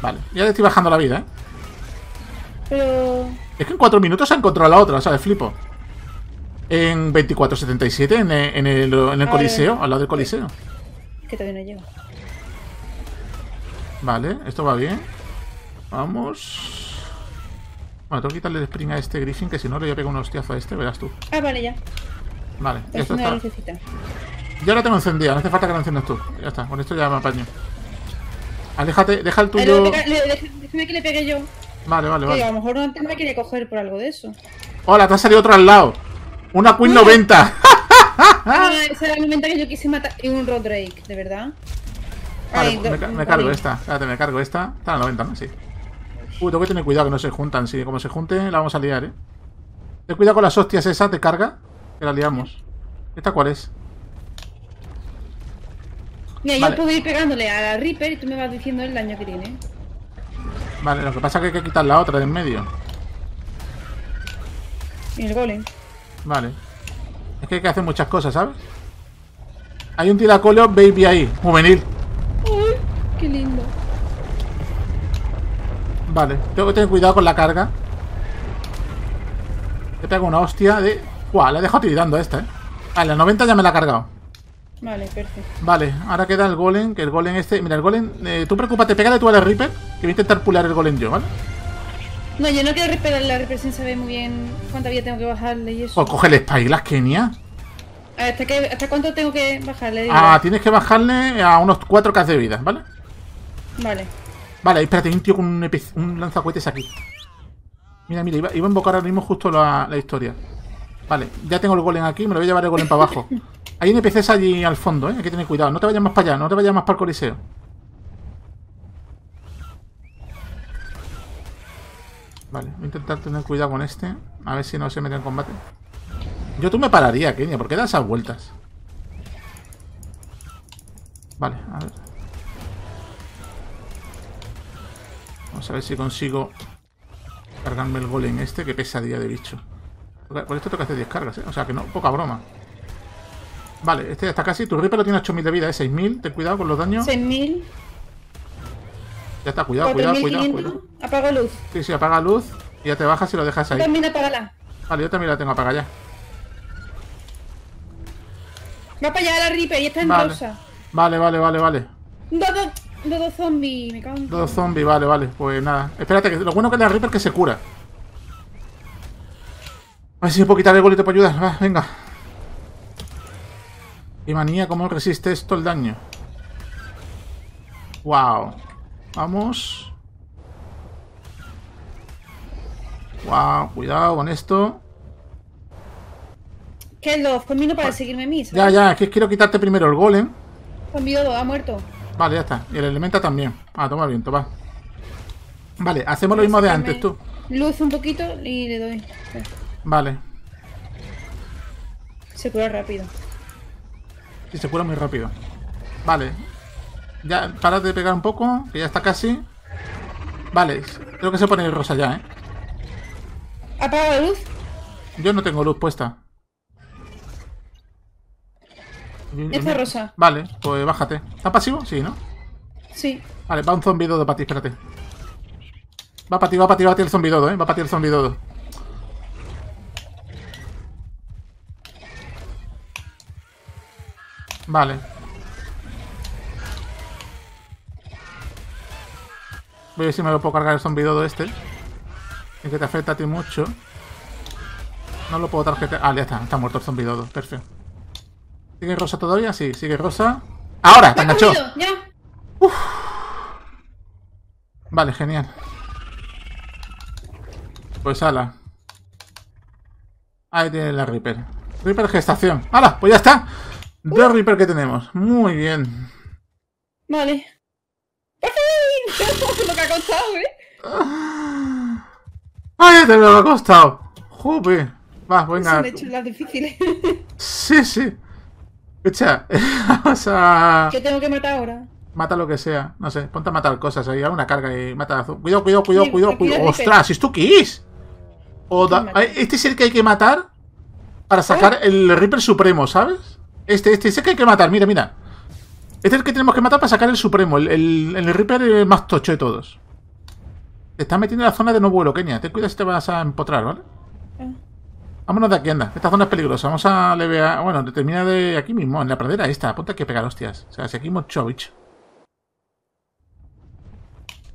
Speaker 2: Vale, ya le estoy bajando la vida, ¿eh?
Speaker 1: pero...
Speaker 2: Es que en 4 minutos se ha encontrado la otra, o sea, de flipo. En 24.77, en, el- en el, en el Coliseo, al lado del Coliseo.
Speaker 1: Que todavía no llego.
Speaker 2: Vale, esto va bien. Vamos. Bueno, tengo que quitarle el spring a este Griffin, que si no le voy a pegar un hostiazo a este, verás tú.
Speaker 1: Ah, vale, ya.
Speaker 2: Vale, ya
Speaker 1: Es
Speaker 2: esto
Speaker 1: una
Speaker 2: está.
Speaker 1: lucecita.
Speaker 2: Yo la tengo encendida, no hace falta que la enciendas tú. Ya está, con esto ya me apaño. Aléjate, deja el
Speaker 1: voy
Speaker 2: tuyo.
Speaker 1: le- Déjame que le pegue yo.
Speaker 2: Vale, vale, vale.
Speaker 1: a lo mejor no me quería coger por algo de eso.
Speaker 2: Hola, te ha salido otro al lado. Una Queen 90.
Speaker 1: Ah, ese era el momento que yo quise matar. Y un Rodrake, de verdad.
Speaker 2: Vale,
Speaker 1: Ay,
Speaker 2: pues me, cargo esta. Espérate, me cargo esta. Está a la 90, ¿no? Sí. Uy, tengo que tener cuidado que no se juntan. Sí, como se junten, la vamos a liar, ¿eh? Ten cuidado con las hostias esas de carga. Que la liamos. ¿Esta cuál es?
Speaker 1: Mira,
Speaker 2: Vale.
Speaker 1: yo puedo ir pegándole a la Reaper y tú me vas diciendo el daño que tiene.
Speaker 2: Vale, lo que pasa es que hay que quitar la otra de en medio.
Speaker 1: Y el golem.
Speaker 2: Vale. Es que hay que hacer muchas cosas, ¿sabes? Hay un tiracoleo baby ahí, juvenil.
Speaker 1: Qué lindo.
Speaker 2: Vale, tengo que tener cuidado con la carga. Te pego una hostia de... Buah, la he dejado tirando a esta, ¿eh? Vale, la 90 ya me la ha cargado.
Speaker 1: Vale, perfecto.
Speaker 2: Vale, ahora queda el golem, que el golem este... Mira, el golem... eh, tú preocúpate, pégale tú al Reaper, que voy a intentar pular el golem yo, ¿vale?
Speaker 1: No, yo no quiero reparar la Reaper sin saber muy bien cuánta vida tengo que bajarle y eso.
Speaker 2: Pues coge el Spyglass, Kenia.
Speaker 1: ¿Hasta, qué, ¿Hasta cuánto tengo que bajarle?
Speaker 2: Ah, tienes que bajarle a unos 4k de vida, ¿vale?
Speaker 1: Vale.
Speaker 2: Vale, espérate, hay un tío con un, epi- un lanzacohetes aquí. Mira, mira, iba, iba a invocar ahora mismo justo la, la historia. Vale, ya tengo el golem aquí, me lo voy a llevar el golem para abajo. Hay NPCs allí al fondo, ¿eh? Hay que tener cuidado. No te vayas más para allá, no te vayas más para el coliseo. Vale, voy a intentar tener cuidado con este. A ver si no se mete en combate. Yo tú me pararía, Kenia, ¿por qué das esas vueltas? Vale, a ver. Vamos a ver si consigo cargarme el golem este, que pesadilla de bicho. Por esto tengo que hacer 10 cargas, ¿eh? O sea que no, poca broma. Vale, este ya está casi. Tu Reaper lo tiene 8000 de vida, ¿eh? 6000. Ten cuidado con los daños.
Speaker 1: 6.000,
Speaker 2: Ya está, cuidado, cuidado, cuidado,
Speaker 1: 4.500.
Speaker 2: cuidado.
Speaker 1: Apago luz.
Speaker 2: Sí, sí, apaga luz y ya te bajas y lo dejas ahí.
Speaker 1: También apágala.
Speaker 2: Vale, yo también la tengo apagada ya.
Speaker 1: Va para allá la Reaper y está en
Speaker 2: Vale.
Speaker 1: rosa.
Speaker 2: Vale, vale, vale, vale.
Speaker 1: Dos, dos, dos, dos zombies. Me cago en...
Speaker 2: Dos zombies, vale, vale. Pues nada. Espérate, que lo bueno que es la Reaper que se cura. A ver si me puedo quitar el golito para ayudar. Va, venga. Y manía, ¿cómo resiste esto el daño? Wow. Vamos. Wow, cuidado con esto.
Speaker 1: ¿Qué es zombies no para seguirme a mí? ¿sabes?
Speaker 2: Ya, ya, es que quiero quitarte primero el golem.
Speaker 1: Zombie Dodo ha muerto.
Speaker 2: Vale, ya está. Y el elementa también. Ah, toma el viento, va. Vale, hacemos lo mismo de antes, tú.
Speaker 1: Luz un poquito y le doy.
Speaker 2: Vale.
Speaker 1: Se cura rápido.
Speaker 2: Y se cura muy rápido. Vale. Ya, para de pegar un poco, que ya está casi. Vale, creo que se pone rosa ya, ¿eh?
Speaker 1: Apaga la luz.
Speaker 2: Yo no tengo luz puesta.
Speaker 1: Ya está rosa.
Speaker 2: Vale, pues bájate. ¿Está pasivo? Sí, ¿no?
Speaker 1: Sí.
Speaker 2: Vale, va un zombi dodo para ti, espérate. Va para ti, va para ti, va para ti el zombi dodo, ¿eh? Va para ti el zombi dodo. Vale. Voy a ver si me lo puedo cargar el zombi dodo este. Es que te afecta a ti mucho. No lo puedo tarjetear. Ah, ya está, está muerto el zombi dodo. Perfecto. ¿Sigue rosa todavía? Sí, sigue rosa. ¡Ahora! ¡Te
Speaker 1: ¡Me ha
Speaker 2: enganchó! Vale, genial. Pues ala. Ahí tiene la Reaper. Reaper gestación. ¡Hala! Pues ya está. Dos Reaper que tenemos. Muy bien.
Speaker 1: Vale. Lo que ha costado, ¿eh?
Speaker 2: ¡Ay, te lo ha costado! ¡Jope! Va,
Speaker 1: Se
Speaker 2: venga.
Speaker 1: han hecho las difíciles.
Speaker 2: Sí, sí. Escucha, vamos a...
Speaker 1: ¿Qué tengo que matar ahora?
Speaker 2: Mata lo que sea. No sé, ponte a matar cosas ahí. Haz una carga y mata a Azul. Cuidado, cuidado, cuidado,
Speaker 1: Sí,
Speaker 2: cuidado, cuidado. ¡Ostras! ¿Esto qué es? O da-
Speaker 1: Mata.
Speaker 2: Este es el que hay que matar para sacar el Reaper Supremo, ¿sabes? Este, este, ese que hay que matar. Mira, mira. Este es el que tenemos que matar para sacar el Supremo. El, el, el Reaper el más tocho de todos. Te estás metiendo en la zona de no vuelo, Kenia. Ten cuidado si te vas a empotrar, ¿vale?
Speaker 1: Ah.
Speaker 2: Vámonos de aquí, anda. Esta zona es peligrosa. Vamos a levear. Bueno, termina de aquí mismo, en la pradera esta. Ponte que pegar hostias. O sea, si aquí mucho bicho.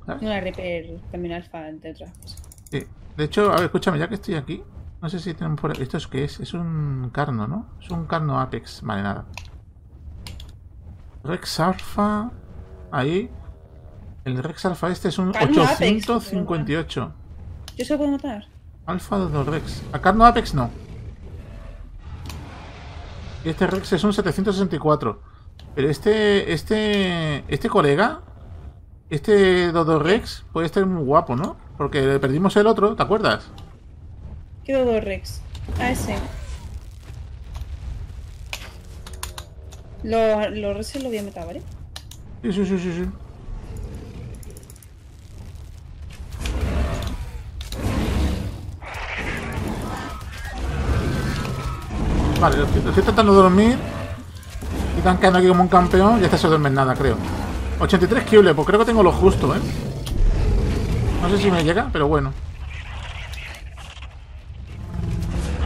Speaker 1: Una Reaper también alfa, entre otras cosas.
Speaker 2: Sí. De hecho, a ver, escúchame, ya que estoy aquí. No sé si tenemos por. ¿Esto es qué es? Es un carno, ¿no? Es un carno Apex. Vale, nada. Rex Alpha. Ahí. El Rex Alpha este es un
Speaker 1: Carno Apex,
Speaker 2: 858.
Speaker 1: Yo se lo puedo matar.
Speaker 2: Alfa 2 Rex. Acá no Apex no. Y este Rex es un 764. Pero este. Este. Este colega. Este Dodo Rex puede estar muy guapo, ¿no? Porque perdimos el otro, ¿te acuerdas?
Speaker 1: ¿Qué Dodo Rex? Ah, ese. Los, Rexes los voy a meter, ¿vale?
Speaker 2: Sí, sí, sí, sí, sí. Vale, lo estoy, lo tratando de dormir. Y están quedando aquí como un campeón. Y este se duerme en nada, creo. 83 kills, pues creo que tengo lo justo, ¿eh? No sé si me llega, pero bueno.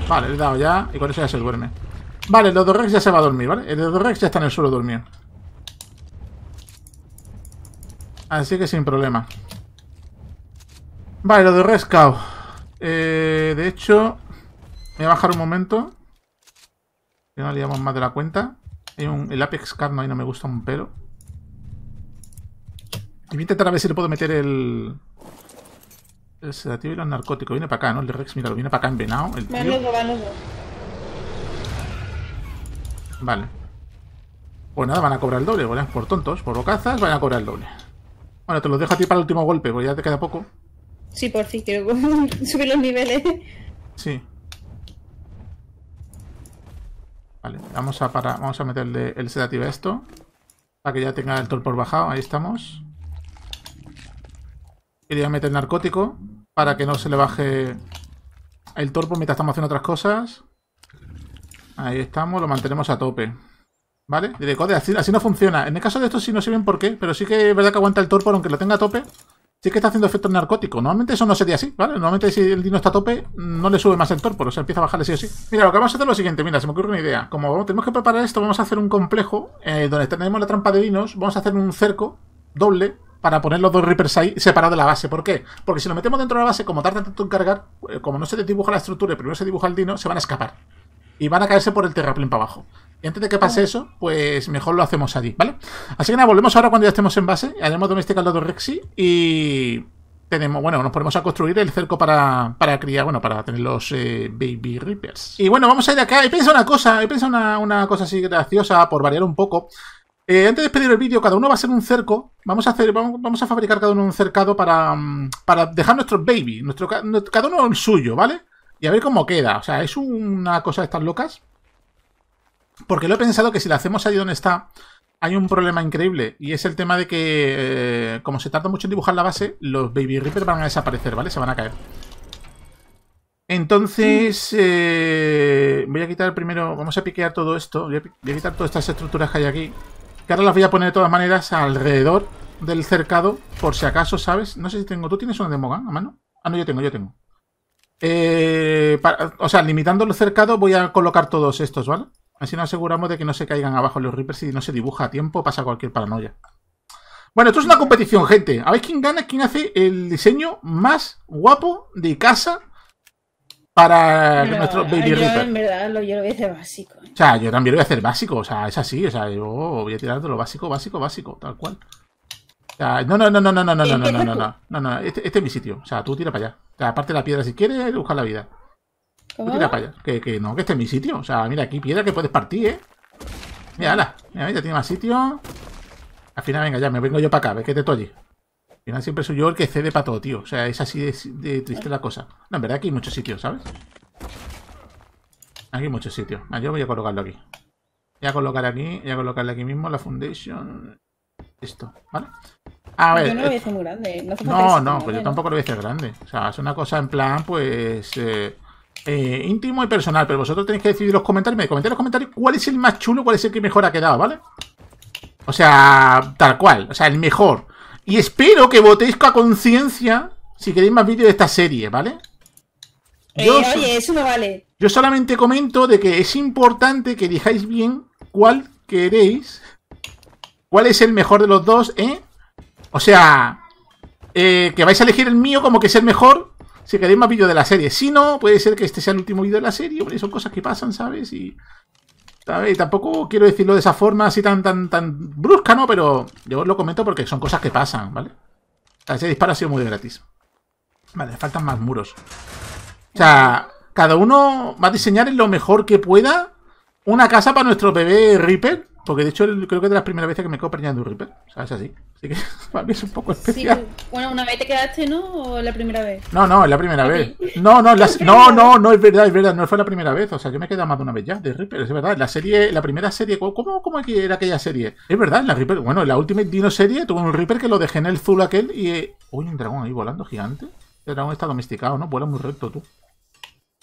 Speaker 2: Vale, le he dado ya. Y con eso ya se duerme. Vale, el Dodorex ya se va a dormir, ¿vale? El Dodorex ya está en el suelo dormir. Así que sin problema. Vale, lo de Rescao. Eh, de hecho, voy a bajar un momento. Que no liamos más de la cuenta. Un, el Apex Card ahí no me gusta un pelo. Y voy a intentar a ver si le puedo meter el... El sedativo y los narcóticos. Viene para acá, ¿no? El de Rex, mira, viene para acá envenado. El tío.
Speaker 1: los dos, van los dos.
Speaker 2: Vale. Pues nada, van a cobrar el doble, ¿vale? Por tontos, por bocazas, van a cobrar el doble. Bueno, te los dejo a ti para el último golpe, porque ya te queda poco.
Speaker 1: Sí, por fin, quiero subir los niveles.
Speaker 2: Sí. Vale, vamos a para, vamos a meterle el sedativo a esto. Para que ya tenga el torpor bajado, ahí estamos. Y le voy a meter narcótico. Para que no se le baje el torpor mientras estamos haciendo otras cosas. Ahí estamos, lo mantenemos a tope. ¿Vale? Diré, así, así no funciona. En el caso de esto sí no sé bien por qué, pero sí que es verdad que aguanta el torpor aunque lo tenga a tope. Sí que está haciendo efecto narcótico. Normalmente eso no sería así, ¿vale? Normalmente si el dino está a tope, no le sube más el torpor, o sea, empieza a bajarle sí o sí. Mira, lo que vamos a hacer es lo siguiente, mira, se me ocurre una idea. Como tenemos que preparar esto, vamos a hacer un complejo eh, donde tenemos la trampa de dinos, vamos a hacer un cerco doble para poner los dos Reapers ahí separados de la base. ¿Por qué? Porque si lo metemos dentro de la base, como tarda tanto en cargar, eh, como no se dibuja la estructura y primero se dibuja el dino, se van a escapar. Y van a caerse por el terraplén para abajo. Y antes de que pase eso, pues mejor lo hacemos allí, ¿vale? Así que nada, volvemos ahora cuando ya estemos en base. Haremos domesticar los dos Rexy y tenemos, bueno, nos ponemos a construir el cerco para, para criar, bueno, para tener los eh, Baby Reapers. Y bueno, vamos a ir acá. He pensado una cosa, he pensado una, una cosa así graciosa por variar un poco. Eh, antes de despedir el vídeo, cada uno va a ser un cerco. Vamos a hacer, vamos, vamos a fabricar cada uno un cercado para, mm, para dejar nuestros baby, nuestro- cada uno el suyo, ¿vale? Y a ver cómo queda. O sea, es una cosa de estas locas. Porque lo he pensado que si la hacemos ahí donde está, hay un problema increíble. Y es el tema de que, eh, como se tarda mucho en dibujar la base, los Baby Reapers van a desaparecer, ¿vale? Se van a caer. Entonces, eh, voy a quitar primero, vamos a piquear todo esto. Voy a, voy a quitar todas estas estructuras que hay aquí. Que ahora las voy a poner de todas maneras alrededor del cercado, por si acaso, ¿sabes? No sé si tengo. ¿Tú tienes una Demogan a mano? Ah, no, yo tengo, yo tengo. Eh, para- o sea, limitando el cercado, voy a colocar todos estos, ¿vale? Así nos aseguramos de que no se caigan abajo los Reapers y no se dibuja a tiempo, pasa cualquier paranoia. Bueno, esto es una competición, gente. A ver quién gana, quién hace el diseño más guapo de casa para
Speaker 1: No,
Speaker 2: nuestro Baby
Speaker 1: yo
Speaker 2: Reaper.
Speaker 1: en verdad lo, yo lo voy a hacer básico. ¿eh?
Speaker 2: O sea, yo también lo voy a hacer básico, o sea, es así, o sea, yo voy a tirar de lo básico, básico, básico, tal cual. Sea, no, no, no, no, no, no, no, no, no, no, no, no, no, no, este, este es mi sitio, o sea, tú tira para allá. O sea, aparte la piedra si quieres, busca la vida. Tú tira para allá, que, que no, que este es mi sitio, o sea, mira, aquí piedra que puedes partir, eh. Mira, ala, mira, ya tiene más sitio. Al final, venga, ya, me vengo yo para acá, ves que te allí. Al final siempre soy yo el que cede para todo, tío. O sea, es así de, de triste la cosa. No, en verdad aquí hay muchos sitios, ¿sabes? Aquí hay muchos sitios. Ah, yo voy a colocarlo aquí. Voy a colocar aquí, voy a colocarle aquí mismo la foundation. Esto, ¿vale? A ver.
Speaker 1: Yo no lo voy a
Speaker 2: eh,
Speaker 1: hacer muy grande. No,
Speaker 2: no, no, pues yo tampoco lo voy a hacer grande. O sea, es una cosa en plan, pues. eh, eh, íntimo y personal. Pero vosotros tenéis que decidir los comentarios. Me comentáis en los comentarios cuál es el más chulo, cuál es el que mejor ha quedado, ¿vale? O sea, tal cual. O sea, el mejor. Y espero que votéis con conciencia si queréis más vídeos de esta serie, ¿vale?
Speaker 1: Eh,
Speaker 2: Yo
Speaker 1: oye, eso no vale.
Speaker 2: yo solamente comento de que es importante que elijáis bien cuál queréis. ¿Cuál es el mejor de los dos, eh? O sea, eh, que vais a elegir el mío como que es el mejor si queréis más vídeos de la serie. Si no, puede ser que este sea el último vídeo de la serie. Hombre, son cosas que pasan, ¿sabes? Y. Y tampoco quiero decirlo de esa forma así tan, tan, tan brusca, ¿no? Pero yo os lo comento porque son cosas que pasan, ¿vale? Ese disparo ha sido muy gratis. Vale, faltan más muros. O sea, cada uno va a diseñar lo mejor que pueda una casa para nuestro bebé Reaper. Porque de hecho creo que es de las primeras veces que me quedo preñando un Reaper. O sea, es así. Así que para mí es un poco especial.
Speaker 1: Sí, bueno, una vez te quedaste, ¿no? ¿O la primera vez?
Speaker 2: No, no, es la primera vez. No, no, la- no, no, no, es verdad, es verdad, no fue la primera vez. O sea, yo me he quedado más de una vez ya de Reaper, es verdad. La serie, la primera serie, ¿cómo, cómo era aquella serie? Es verdad, la Reaper, bueno, en la Ultimate Dino serie tuve un Reaper que lo dejé en el Zul aquel y... eh, Uy, un dragón ahí volando gigante. El dragón está domesticado, ¿no? Vuela muy recto, tú.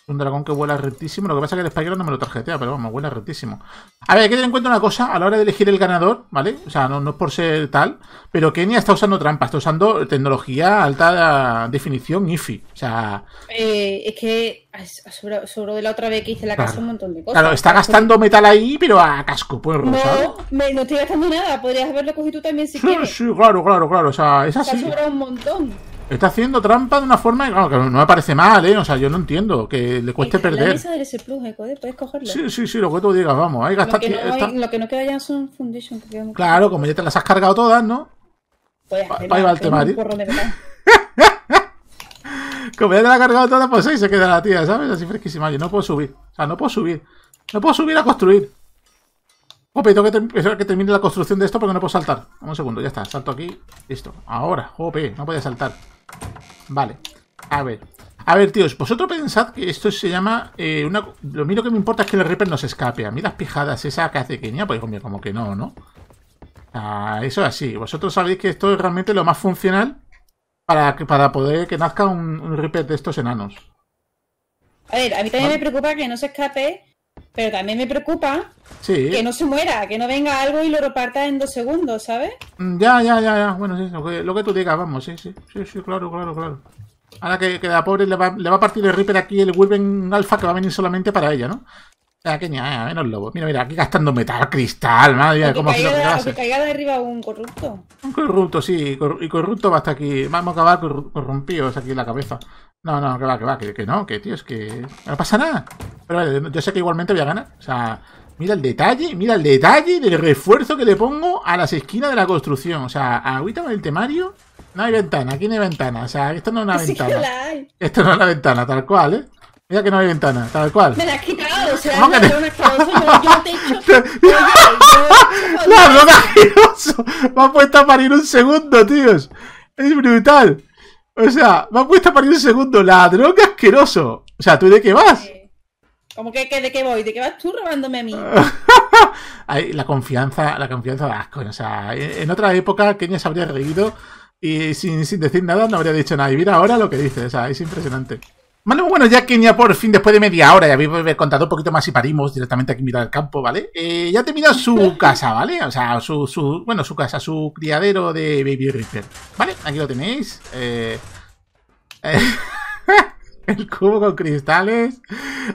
Speaker 2: Un dragón que vuela rectísimo. Lo que pasa es que el Spider no me lo tarjetea, pero vamos, vuela rectísimo. A ver, hay que tener en cuenta una cosa a la hora de elegir el ganador, ¿vale? O sea, no, no es por ser tal, pero Kenia está usando trampa, está usando tecnología alta definición IFI. O sea,
Speaker 1: Eh, es que sobre, sobre de la otra vez que hice la casa un montón de cosas.
Speaker 2: claro, está gastando metal ahí, pero a casco, pues, ¿sabes?
Speaker 1: No, me, no estoy gastando nada. Podrías haberlo cogido tú también si
Speaker 2: Sí,
Speaker 1: quieres.
Speaker 2: sí, claro, claro, claro. O sea, es así.
Speaker 1: sobrado un montón.
Speaker 2: Está haciendo trampa de una forma claro, que no me parece mal, ¿eh? O sea, yo no entiendo que le cueste
Speaker 1: Está La
Speaker 2: perder.
Speaker 1: mesa del S Plus, eh, puedes cogerlo.
Speaker 2: Sí, sí, sí, lo que tú digas, vamos. Ahí gasta,
Speaker 1: lo, que no,
Speaker 2: está-
Speaker 1: hay- lo que no queda ya son Foundation. Que
Speaker 2: Claro, como ya te las has cargado todas, ¿no?
Speaker 1: Puedes
Speaker 2: Pa-
Speaker 1: hacer
Speaker 2: ahí va el
Speaker 1: un porrón de metal.
Speaker 2: Como ya te la has cargado todas, pues ahí se queda la tía, ¿sabes? Así fresquísima. Yo no puedo subir. O sea, no puedo subir. No puedo subir a construir. Jope, tengo que, ter- que termine la construcción de esto porque no puedo saltar. Un segundo, ya está. Salto aquí. Listo. Ahora, jope, no podía saltar. Vale. A ver. A ver, tíos, vosotros pensad que esto se llama eh, una... Lo único que me importa es que el Reaper no se escape. A mí las pijadas esa que hace Kenia, pues como que no, ¿no? Ah, eso es así. Vosotros sabéis que esto es realmente lo más funcional para, que, para poder que nazca un, un Reaper de estos enanos.
Speaker 1: A ver, a mí también
Speaker 2: Vale.
Speaker 1: me preocupa que no se escape, pero también me preocupa
Speaker 2: Sí.
Speaker 1: que no se muera, que no venga algo y lo reparta en dos segundos, ¿sabes?
Speaker 2: Mm, Ya, ya, ya, ya. Bueno, sí, lo que, lo que tú digas, vamos, sí, sí. Sí, sí, claro, claro, claro. Ahora que, que la pobre le va, le va a partir el Reaper aquí el Wilben Alpha que va a venir solamente para ella, ¿no? Ya, que ni a menos lobo. Mira, mira, aquí gastando metal, cristal, madre mía, cómo se lo
Speaker 1: caiga, o
Speaker 2: pegase.
Speaker 1: que caiga de arriba un corrupto.
Speaker 2: Un corrupto, sí, cor- y corrupto va hasta aquí. Vamos a acabar corrompidos aquí en la cabeza. No, no, que va, que va, que, que no, que tío, es que no pasa nada. Pero vale, yo sé que igualmente voy a ganar. O sea, mira el detalle, mira el detalle del refuerzo que le pongo a las esquinas de la construcción. O sea, agüita con el temario. No hay ventana, aquí no hay ventana. O sea, esto no es una
Speaker 1: Sí
Speaker 2: ventana. Esto no es una ventana, tal cual, ¿eh? Mira que no hay ventana, tal cual.
Speaker 1: Me la o sea,
Speaker 2: ¿Cómo que
Speaker 1: no,
Speaker 2: te-
Speaker 1: yo, te. Oye, yo-
Speaker 2: ¡Ladrón asqueroso! Me ha puesto a parir un segundo, tíos. Es brutal. O sea, me ha puesto a parir un segundo. ¡Ladrón asqueroso! O sea, ¿tú de qué vas?
Speaker 1: ¿Cómo que, que de qué voy? ¿De qué vas tú robándome a mí?
Speaker 2: La confianza, la confianza da asco. O sea, en en otra época Kenia se habría reído y sin, sin decir nada no habría dicho nada. Y mira ahora lo que dice. O sea, es impresionante. Vale, pues bueno, ya Kenia por fin, después de media hora, ya habéis contado un poquito más y parimos directamente aquí en mitad del campo, ¿vale? Eh, ya ha terminado su casa, ¿vale? O sea, su, su, bueno, su casa, su criadero de Baby Reaper. ¿Vale? Aquí lo tenéis. Eh, eh, el cubo con cristales.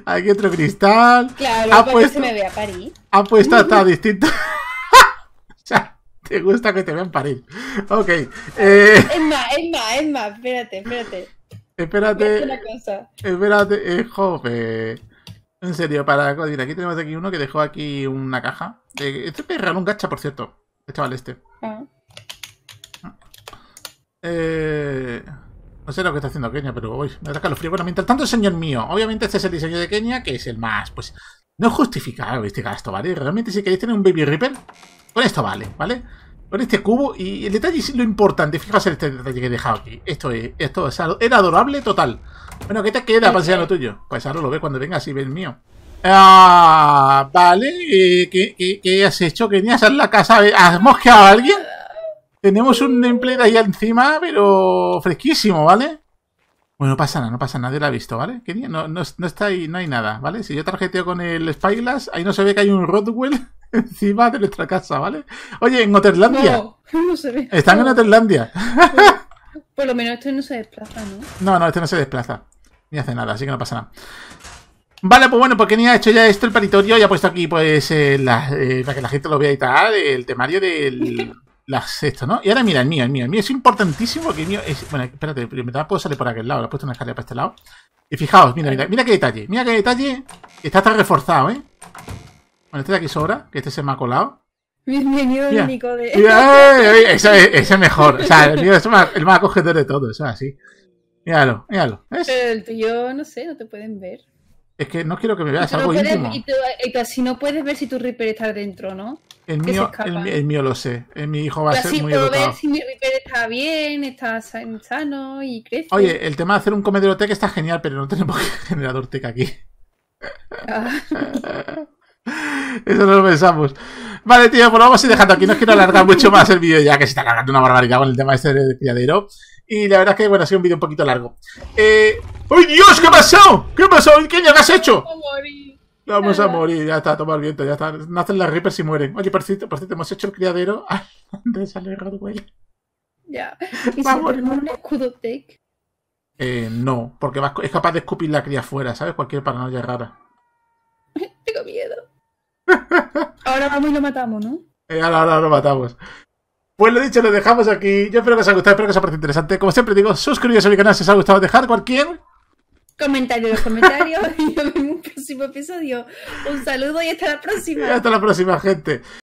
Speaker 2: Aquí otro cristal.
Speaker 1: Claro,
Speaker 2: Ha puesto-
Speaker 1: se me ve a París.
Speaker 2: Ha puesto hasta distinto. o sea, te gusta que te vean parir. Ok.
Speaker 1: Es más, es más, es más, espérate, espérate.
Speaker 2: Espérate.
Speaker 1: una cosa.
Speaker 2: Espérate, eh, jope. En serio, para mira, aquí tenemos aquí uno que dejó aquí una caja. Eh, este me regaló un gacha, por cierto. El chaval este.
Speaker 1: Ah.
Speaker 2: Eh, no sé lo que está haciendo Kenia, pero uy, me da calofrío. Bueno, mientras tanto, señor mío, obviamente este es el diseño de Kenia, que es el más, pues, no justificado este gasto, ¿vale? Realmente si queréis tener un Baby Reaper, con esto vale, ¿vale? Con este cubo, y el detalle es lo importante, fijaos en este detalle que he dejado aquí. Esto es, esto es, era adorable total. Bueno, ¿qué te queda para enseñar lo tuyo? Pues ahora lo ve cuando vengas y ve el mío. Ah, vale, eh, ¿qué, qué, qué has hecho, Kenia? ¿Has la casa? ¿Has mosqueado a alguien? Tenemos un nameplate ahí encima, pero fresquísimo, ¿vale? Bueno, no pasa nada, no pasa nada, nadie lo ha visto, ¿vale? No, no, no está ahí, no hay nada, ¿vale? Si yo tarjeteo con el Spyglass, ahí no se ve que hay un Rodwell encima de nuestra casa, ¿vale? Oye, en Oterlandia.
Speaker 1: No, no se ve.
Speaker 2: Están en Oterlandia.
Speaker 1: Por lo menos esto no se desplaza, ¿no?
Speaker 2: No, no, este no se desplaza. Ni hace nada, así que no pasa nada. Vale, pues bueno, porque ni ha hecho ya esto el paritorio y ha puesto aquí, pues, eh, la- eh, para que la gente lo vea y tal, el temario del. Las, esto, ¿no? Y ahora mira, el mío, el mío, el mío es importantísimo porque el mío es. Bueno, espérate, primero puedo salir por aquel lado, lo he puesto una escalera para este lado. Y fijaos, mira, mira, mira qué detalle, mira qué detalle. Está hasta reforzado, ¿eh? Bueno, este de aquí sobra, que este se me ha colado.
Speaker 1: Bienvenido el de.
Speaker 2: ¡eh! ¡eh! ese, ese es mejor. O sea, el mío es más- el más acogedor de todo, eso es así. Míralo, míralo. ¿ves?
Speaker 1: Pero el tuyo, no sé, no te pueden ver.
Speaker 2: Es que no quiero que me veas
Speaker 1: no
Speaker 2: algo
Speaker 1: puedes-
Speaker 2: íntimo.
Speaker 1: y tú- y tú así no puedes ver si tu Reaper está dentro, ¿no?
Speaker 2: El mío, el, el mío lo sé. El, mi hijo va a ser muy educado.
Speaker 1: ver si mi Reaper está bien, está san- sano y crece.
Speaker 2: Oye, el tema de hacer un comedero tech está genial, pero no tenemos generador tech aquí.
Speaker 1: Ah,
Speaker 2: Eso no lo pensamos. Vale, tío, pues lo vamos a ir dejando aquí. No quiero alargar mucho más el vídeo ya, que se está alargando una barbaridad con el tema este del criadero. Y la verdad es que, bueno, ha sido un vídeo un poquito largo. Eh... ¡Ay, Dios! ¿Qué ha pasado? ¿Qué ha pasado? ¿Qué ya has hecho?
Speaker 1: a morir.
Speaker 2: Vamos a morir, ya está, toma el viento, ya está. Nacen las Reapers y mueren. Oye, por cierto, por cierto, hemos hecho el criadero antes sale Rodwell.
Speaker 1: Ya. ¿Y si un escudo tech?
Speaker 2: Eh, no, porque es capaz de escupir la cría fuera, ¿sabes? Cualquier paranoia rara.
Speaker 1: Tengo miedo. Ahora vamos y lo matamos, ¿no?
Speaker 2: Eh, ahora, ahora lo matamos. Pues lo dicho, lo dejamos aquí. Yo espero que os haya gustado, espero que os haya parecido interesante. Como siempre digo, suscribiros a mi canal si os ha gustado, dejar cualquier.
Speaker 1: Comentarios en los comentarios y nos vemos en un próximo episodio. Un saludo y hasta la próxima.
Speaker 2: Y hasta la próxima, gente.